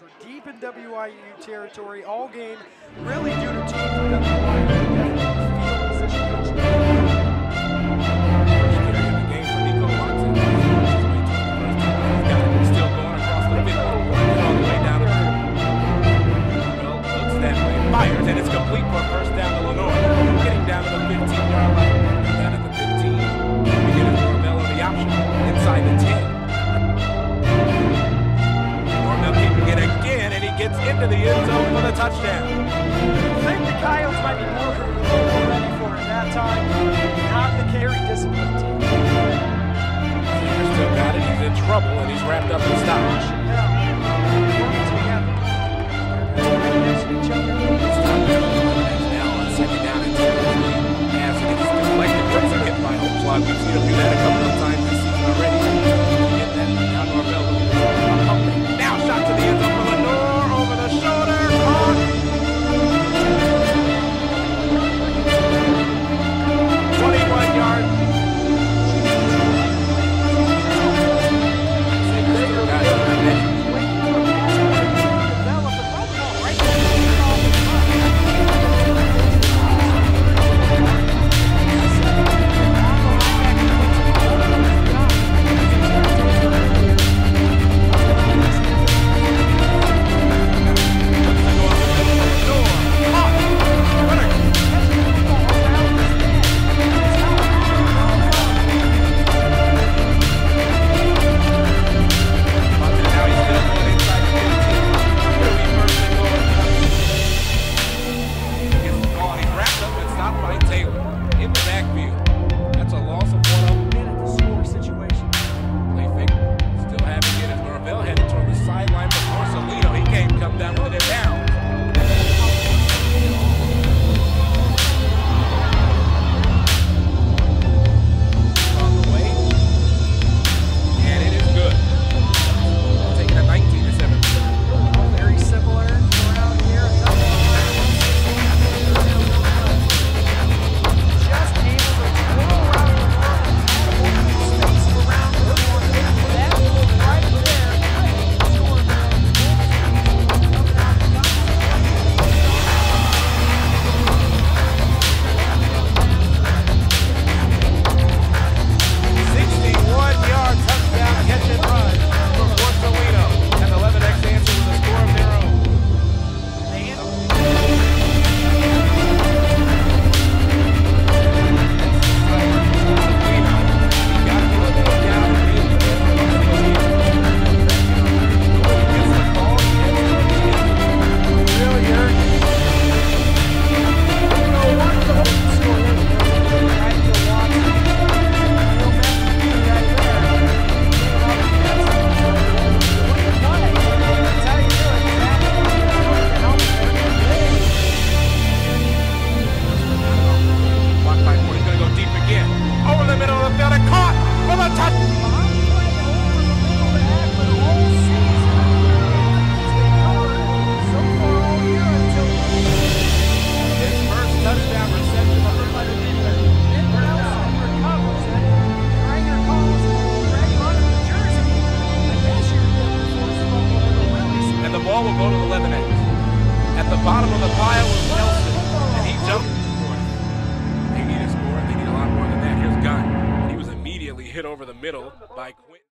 Were deep in WIU territory all game, really due to coaching. Myers, and it's complete for first down to. Getting down to the 15-yard line. Down at the 15. We get Norvell on the option. Inside the 10. Gets into the end zone for the touchdown. I think the Coyotes might be more ready for it that time, not the carry discipline team. Still got it. He's in trouble, and he's wrapped up in stoppage. The ball will go to the 11X. At the bottom of the pile was Nelson, and he jumped. They need a score, and they need a lot more than that. Here's Gunn, and he was immediately hit over the middle by Quinn.